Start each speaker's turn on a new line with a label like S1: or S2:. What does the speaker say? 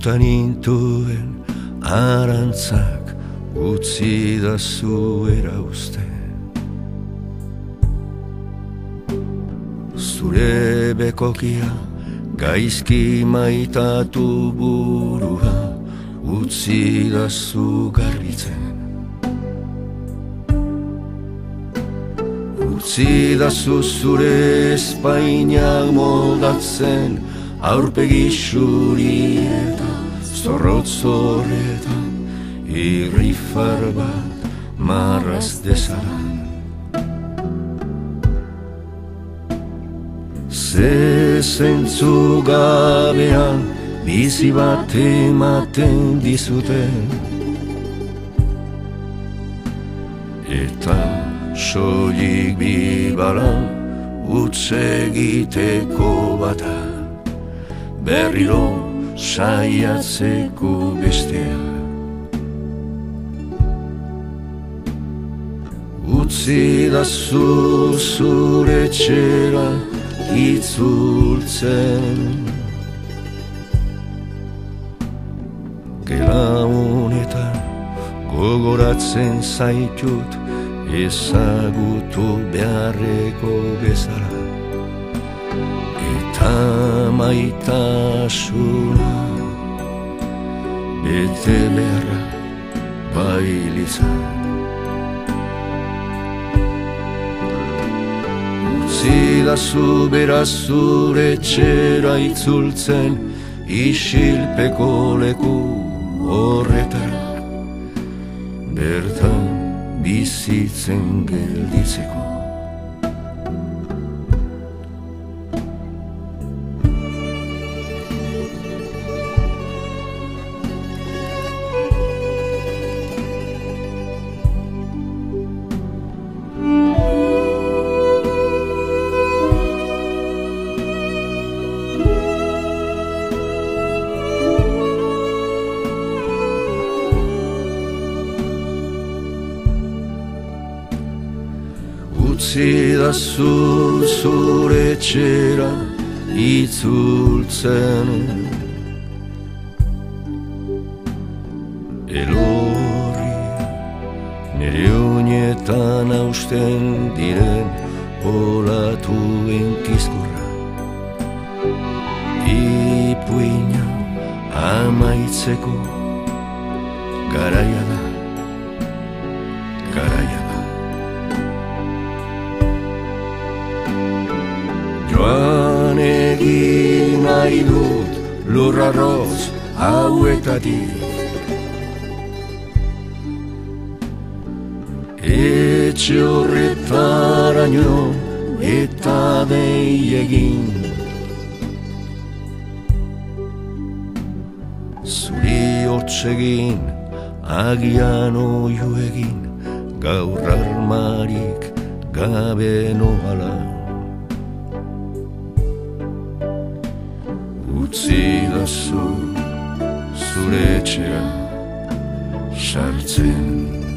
S1: bota nintuen arantzak utzi da zuera uste. Zure bekokia gaizki maitatu burua utzi da zu garbitzen Utzi da zu zure espainak moldatzen aurpegi xurietan zorrotzoretan irrifar bat marraz dezaran Ze zentzu gabean bizi bat ematen dizute. Eta soilik bibalan utz egiteko bata Berriro saiatzeko bestea. Utzi da zu zure txera itzultzen. Gela honetan gogoratzen zaitut ezagutu beharreko bezala. Eta maitasuna bete beharra bailizan Zidazu beraz zure txera itzultzen Isilpeko leku horretara Bertan bizitzen gelditzeko utzi da zu zure txera itzultzen Elorri nire unietan hausten diren olatu enkizkorra Ipuina amaitzeko garaia da, garaia egin nahi dut lurra roz hauetatik. Etxe horretaraino eta dei egin. Zuri hotsegin agian oio egin Gaur armarik gabe noala Utzi da zu zure etxea sartzen